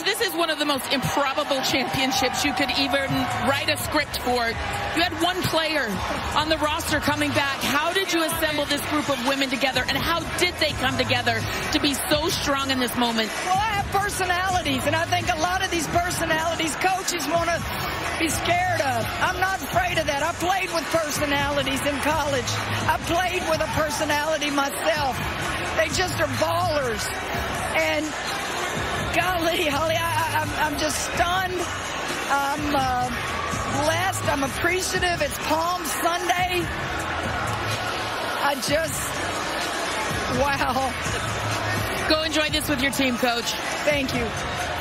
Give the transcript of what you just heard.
Coach, this is one of the most improbable championships you could even write a script for. You had one player on the roster coming back. How did you assemble this group of women together, and how did they come together to be so strong in this moment? Well, I have personalities, and I think a lot of these personalities coaches want to be scared of. I'm not afraid of that. I played with personalities in college. I played with a personality myself. They just are ballers. And golly, Holly, I, am just stunned. I'm uh, blessed. I'm appreciative. It's Palm Sunday. I just, wow. Go and enjoy this with your team, coach. Thank you.